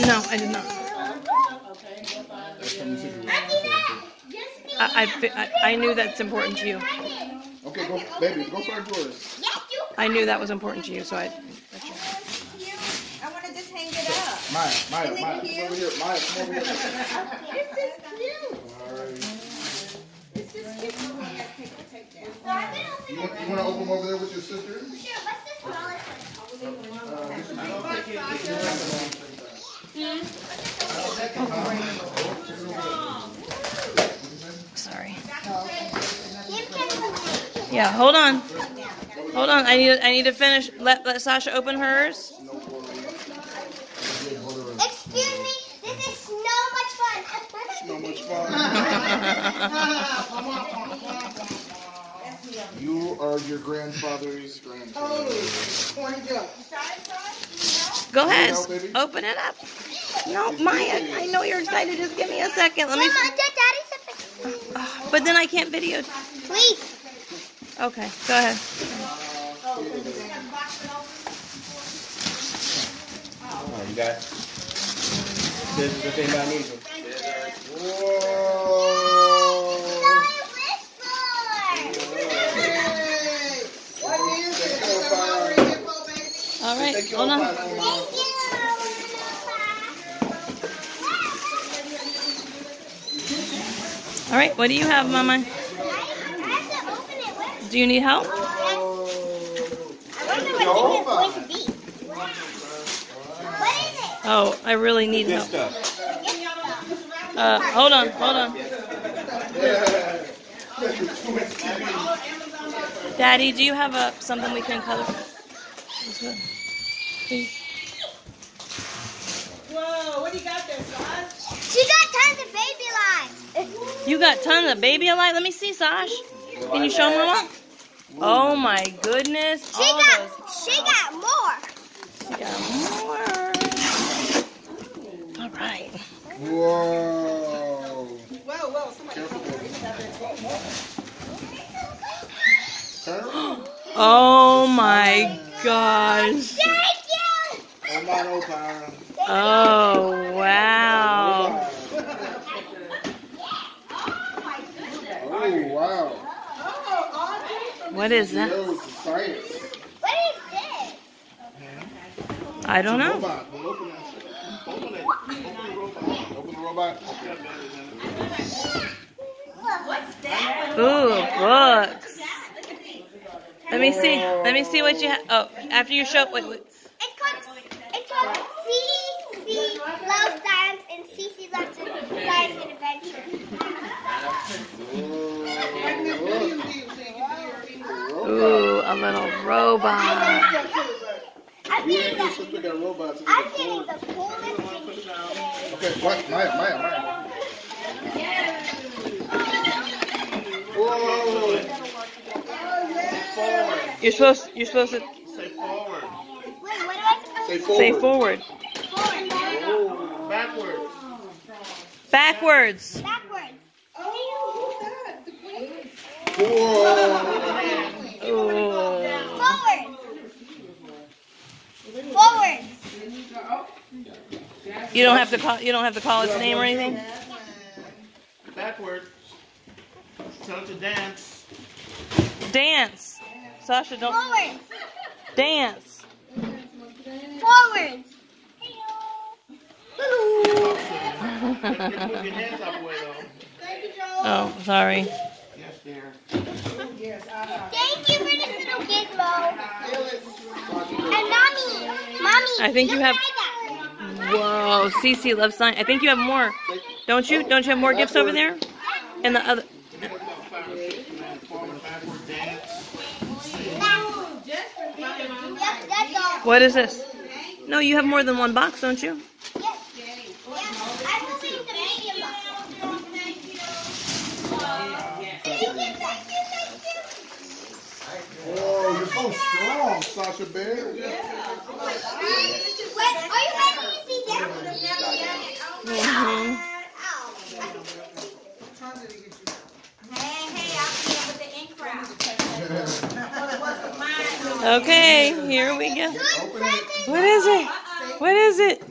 No, I did not. I, I, I, I knew that's important to you. Okay, go, baby, go find yours. I knew that was important to you, so I. that's your- I want to just hang it up. Mya, Mya, Mya, come over here. Mya, come over here. This is cute. Alright. This is cute. Yeah, take, take that. You want, you want to open them over there with your sister? Sorry. Yeah, hold on. Hold on. I need I need to finish. Let let Sasha open hers. Excuse me, this is so much fun. So much fun. you are your grandfather's grandchild. Go ahead. Help. Open it up. No, Mya. I know you're excited. Just give me a second. Let me. Mama, Daddy said But then I can't video. please. Okay. Go ahead. Oh, you got scissors if anybody needs them. Whoa. All right. Thank you, Hold on. All right. What do you have, Mama? Do you need help? Oh, I really need help. Uh, hold on. Hold on. Daddy, do you have a something we can color? Please. Whoa, what do you got there, son? She got tons of baby alives. You got tons of baby alive. Let me see, Sash. Can you show Mama? Oh my goodness. She All got, those. she got more. She got more. All right. Whoa. Whoa, whoa, somebody Oh my gosh. Thank you. Come on, Opa. Oh wow. Oh, wow. What is that? Yo, it's science. What is this? I don't know. Robot. Open that. Open it. Open the robot. Open the robot. Ooh, books. Let me see. Let me see what you have. Oh, after you show. Wait, wait. It's called, it's called Love Science and Cece Loves Science and Adventure. Ooh, a little robot. I'm You getting and your the, sister got robots. in I'm the getting floor. the coolest thing today. Okay, what? Mya, Mya, Mya. Whoa. You're supposed. You're supposed to Wait, what am I supposed Say forward. say forward. Forward. Oh, backwards. Backwards. Backwards. Oh, who's that? The queen? Whoa. Ooh. Forward. Forward. You don't have to call. You don't have to call its name or anything. Backwards. Tell it to dance. Dance. Sasha, don't Forward. dance. Forward. Move your hands out the way though. Thank you, Joel. oh, sorry. Yes, dear. Yes. Thank you for this little gizmo. I think you have-. Whoa, Cece loves sign. I think you have more. Don't you? Don't you have more gifts over there? And the other. What is this? No, you have more than one box, don't you? Whoa, you're so strong, Sasha Bear. Wait, Okay, here we go. What is it? What is it?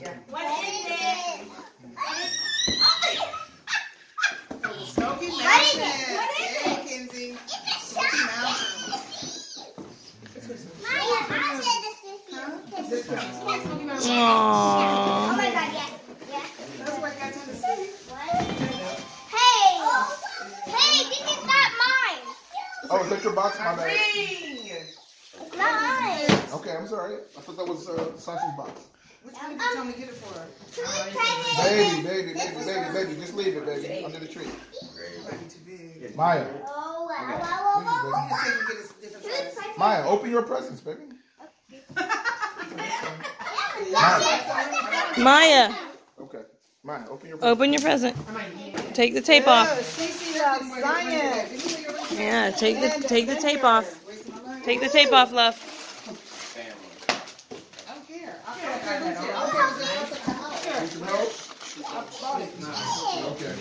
What's in there? Oh Aww. my god, yes. Yes. Hey! Hey, this is not mine! Oh, is that your box? My bad. Not mine! Okay, I'm sorry. I thought that was uh, Sasha's box. Um, Tell me get it for her. Baby, baby, baby, baby, baby. Just leave it, baby. Under the tree. Mya. Oh, wow. You. Mya, open your presents, baby. Mya, Okay. Mya, open your presents. open your present. Take the tape off. Cece loves science. Yeah, take the take the tape off. Take the tape off, love. I don't care. I'll care. I don't care. I'll care. Need some help? Okay.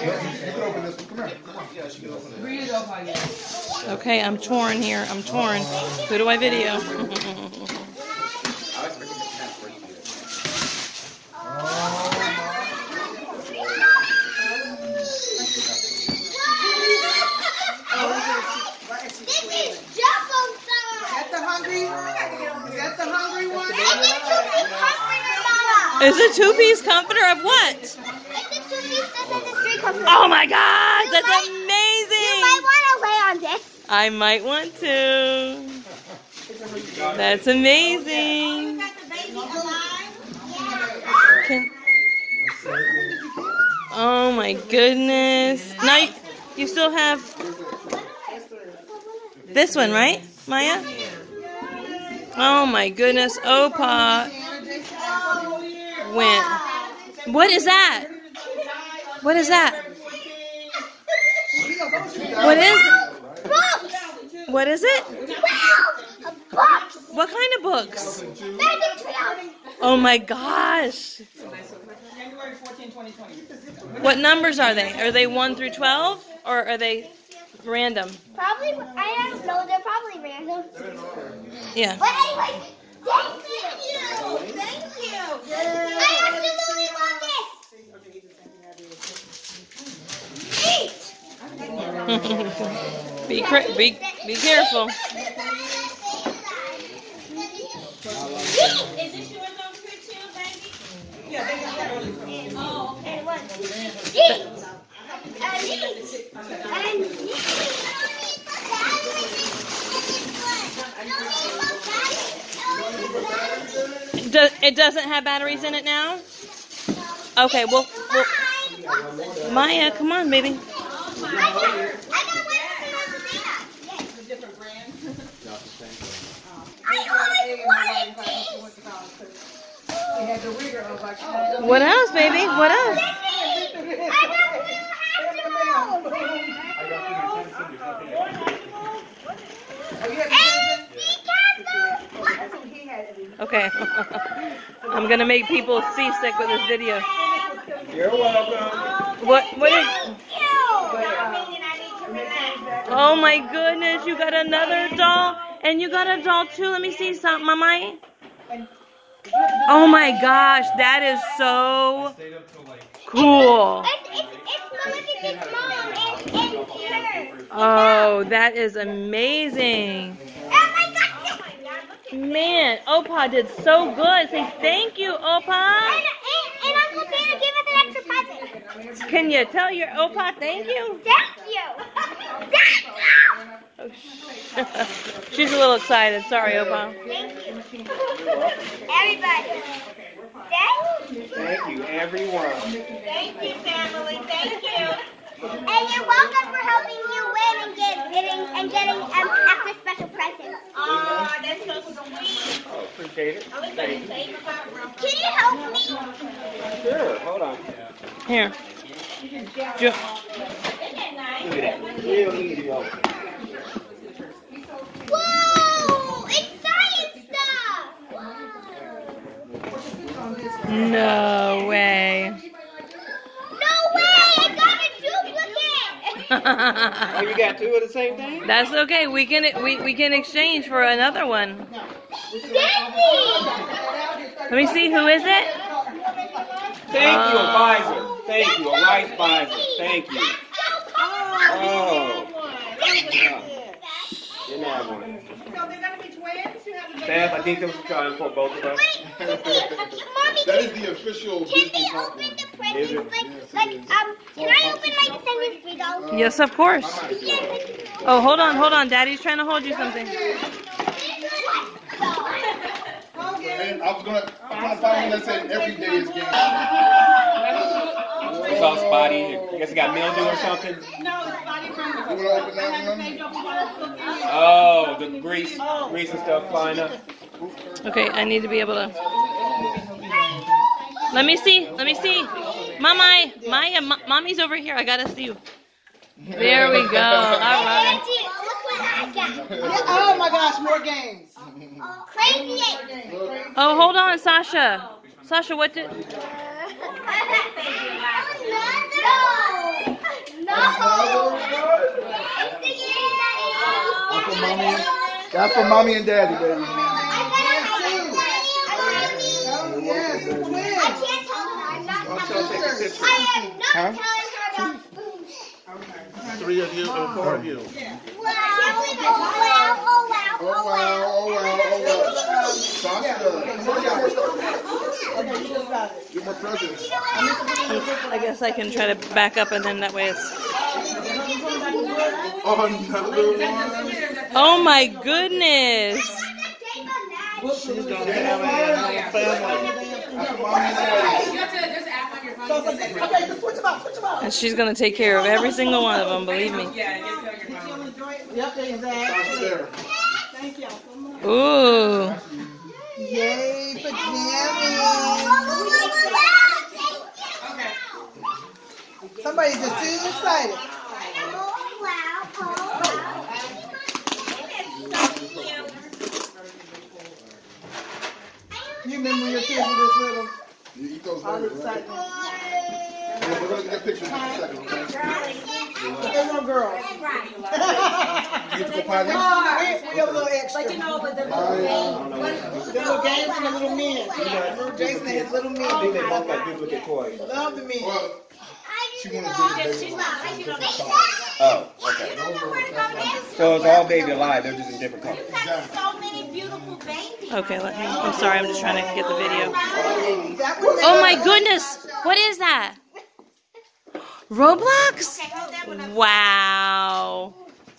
You can open this one. Come here. Come on. Yeah, she can open it. Read it over again. Okay, I'm torn here. I'm torn. Who do I video? This is two-piece comforter of hungry. That says a street comforter. Oh my God, You that's might- You amazing! might want to lay on this. I might want to. That's amazing. Got the baby alive? Can- Oh my goodness. Now you, you still have this one, right, Mya? Oh my goodness. Oh, Opa went. What is that? What is that? What is Books! what is it? Twelve books! What kind of books? Magic twelve! Oh my gosh. January 14, 2020. What numbers are they? Are they 1 through 12 or are they random? Probably, I don't know, they're probably random. Yeah. But anyway, thank you! Thank you! I absolutely love this! Eat! be, cra- be be careful. Is this yours on here too, baby? Yeah, they got that early. Oh, okay. And one. Eat! And eat! It, it doesn't have batteries in it now? Okay, well, well Mya, come on, baby. They had the rigor of like, oh, Oh, what else, baby? What else? oh, you had the He had it. Okay. I'm gonna make people seasick with this video. You're welcome. What? What is? Oh my goodness! You got another doll, and you got a doll too. Let me see something, Mama. Oh my gosh, that is so cool. Oh, that is amazing. Man, Opa did so good. Say thank you, Opa. Can you tell your Opa thank you? Thank you. Thank. She's a little excited. Sorry, Opa. Thank you. Everybody. Thank you. Thank you, everyone. Thank you, family. Thank you. And you're welcome for helping you win and get, getting and getting um, extra special presents. Oh, that's so sweet. Oh, appreciate it. Thank you. Can you help me? Sure, hold on. Here. Jo- Look at that. Real easy open. Whoa! It's science stuff. Wow. No way. No way! I got a duplicate. Oh, you got two of the same thing? That's okay. We can we, we can exchange for another one. Daisy. Let me see. Who is it? Thank you, Uh, Pfizer. Thank you, a white Pfizer. Thank you. Oh, Thank you. didn't have one. So they're gonna be twins? You have the Steph, I think this was trying for both of us. Wait, mommy, That is the official can Disney they open one. the presents? it? Like, like, um, can I open like the sandwich dolls? Yes, of course. Oh, hold on, hold on. Daddy's trying to hold you something. And I was gonna, I'm trying to find one that said every day is game. It's all spotty. I guess it got mildew or something. You wanna open that one? Oh, the grease, grease and stuff flying up. Okay, I need to be able to. Let me see. Let me see. Mama, Mya, mo- mommy's over here. I gotta see you. There we go. All right. Angie, look what I got. Oh my gosh, more games. Crazy. Oh, hold on, Sasha. Sasha, what did? No. No. That's for mommy. That's for mommy and daddy, baby. Yes, who wins? I can't tell her. I'm not I'll telling take a her. Picture. I am not Huh? telling her about spoons. Three of you and four of you. Wow. Oh wow. Oh wow. Oh wow, oh wow, oh wow. Sasha, Okay, you just got it. give more presents. I guess I can try to back up and then that way it's. Oh, another one. Oh my goodness. She's gonna have a family. So, so, okay, just switch them out, switch them out. And she's gonna take care of every single one of them. Believe me. Yep, exactly. Sasha there. Thank y'all so much. Ooh. Yay, pajamas. Somebody's just too excited. You remember your kids were this little? You eat those All later. Yeah, We're gonna get pictures in a second, okay? But they were girls. You get to go potty? we, we a little extra. But you know, but the Oh, yeah. The little games and the little men. Remember Jason and his little I think they men. both got duplicate toys. Love the men. Well, she wanted to do the baby one. Oh, okay. So it's all baby alive, they're just in different colors. so many beautiful babies. Okay, let me. I'm sorry. I'm just trying to get the video. Oh my goodness. What is that? Roblox? Okay, hold that one up. Wow.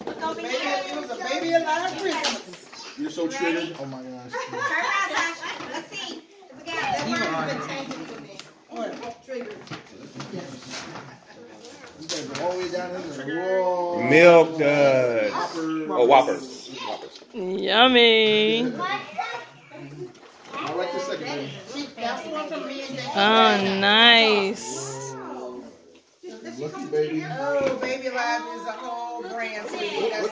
Look over baby, here. it was a baby alive Christmas. You're so triggered. Oh my gosh. Turn around, Sasha. Let's see. We got it. What? Trigger. You guys are all the way down in there. Whoa. Milk duds. Oh, Whoppers. Whoppers. Yummy. I like the second one. That's the one from me and Jason. Oh, nice. Lucky baby. Oh, baby alive is a whole brand. sweetie. That's